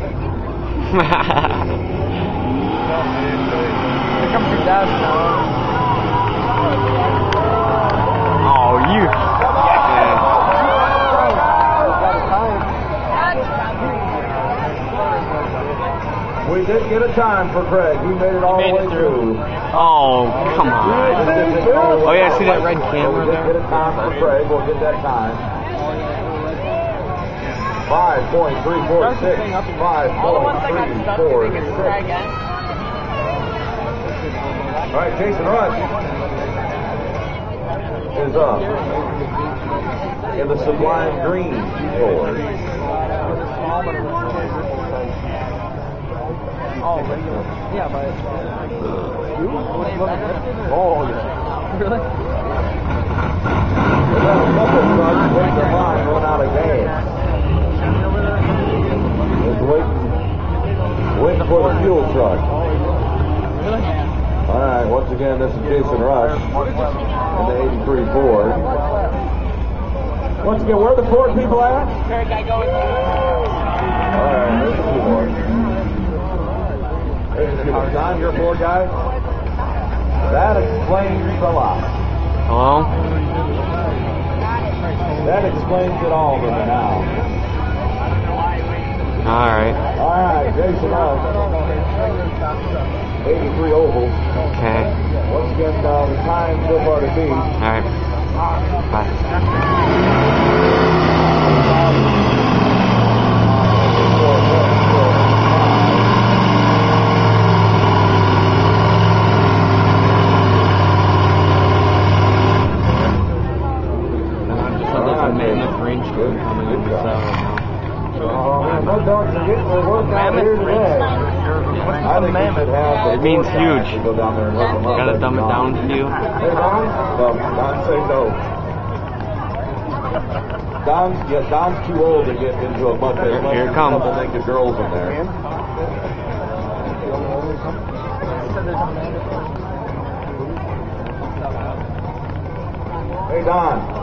Here comes your dad now. oh, you. Yeah. We did get a time for Craig. He made it all the way through. through. Oh, come on. Oh yeah, see that red camera we did there? get a time for Craig. We'll get that time. 5.346. 5.346. All right, Jason Rush is up in the Sublime Green Tour. Oh, yeah, but? Oh, yeah. Really? Fuel truck. Really? All right, once again, this is Jason Rush in the 83 Ford. Once again, where are the Ford people at? All right, there's the Ford. There's the Don, your Ford guy? That explains a lot. Hello? That explains it all to me now. All right, Jason Rush. 83 Oval. Okay. Once again, uh, the time so far to be. Alright. Bye. So there's a mammoth range crew coming in this hour No dogs are getting their work out here today. I think we should have It means Ford guys huge. Go down there and hook them up. Gotta dumb it down to you. Hey, Don? No, Don say no. Don, yeah, Don's too old to get into a bucket. Here- unless here it there's comes. A couple naked girls in there. Hey, Don.